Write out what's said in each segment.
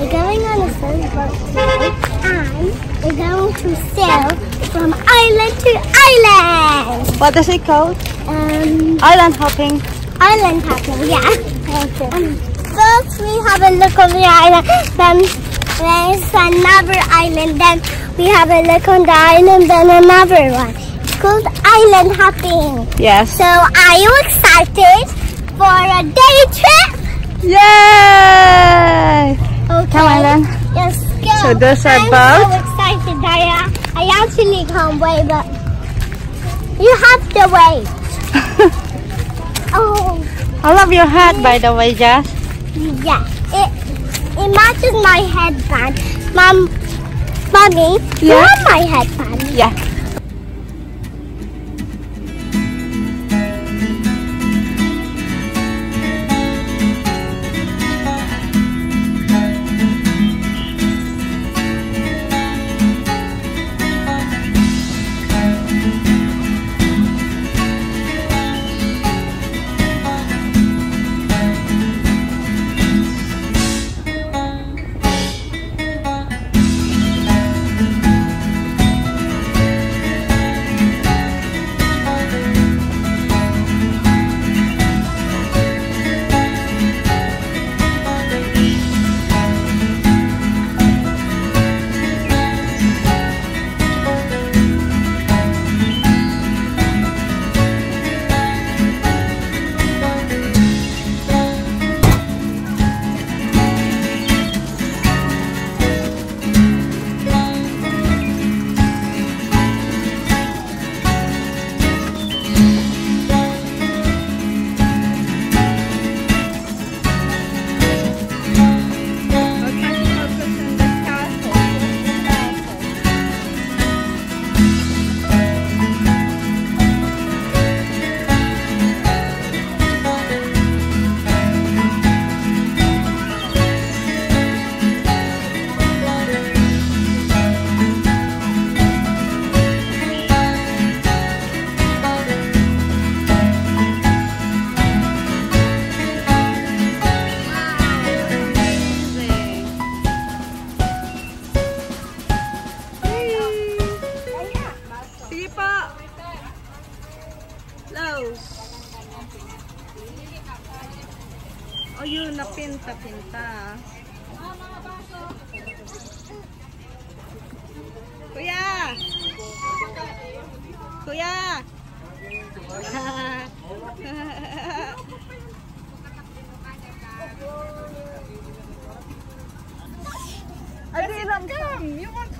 We're going on a ferry boat today and we're going to sail from island to island. What is it called? Um, island hopping. Island hopping, yeah. Um, first we have a look on the island, then there's another island, then we have a look on the island, then another one. It's called island hopping. Yes. So are you excited for a day trip? Yay! Okay. Come on then. Let's go. So there's our I'm so excited. I, uh, I actually can't wait, but you have to wait. oh, I love your hat, by the way, Jess. yeah. It, it matches my headband. Mom, Mommy, you have my headband. Yeah. Oh, yun, napinta-pinta. Kuya! Kuya! I didn't come! You were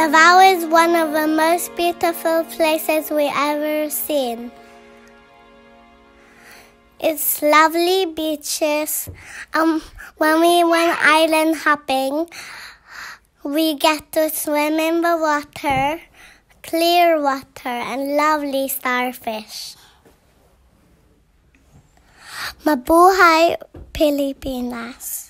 Davao is one of the most beautiful places we ever seen. It's lovely beaches. Um, when we went island hopping, we get to swim in the water, clear water, and lovely starfish. Mabuhay Pilipinas.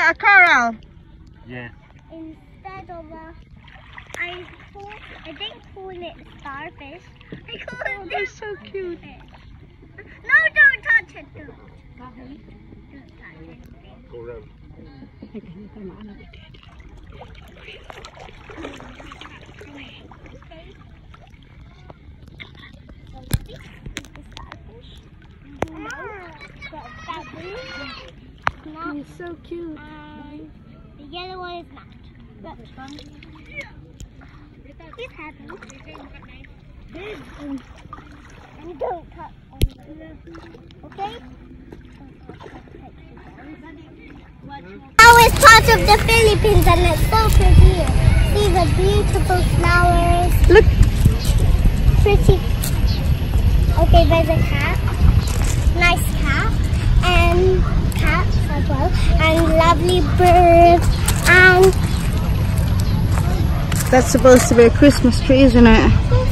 a coral? Yeah. Instead of a, I call, I didn't call it starfish. I call Oh, it they're so cute. No, don't touch it. Don't. Don't touch it. Go around. Okay. So this is the starfish. No, but that blue is not. He's so cute. And the yellow one is not. But he's happy. And, and don't touch Okay? Now it's part of the Philippines and it's so pretty. See the beautiful flowers. Look. Pretty. Okay, there's a cat. Nice cat. And cats as well. And lovely birds. And That's supposed to be a Christmas tree, isn't it?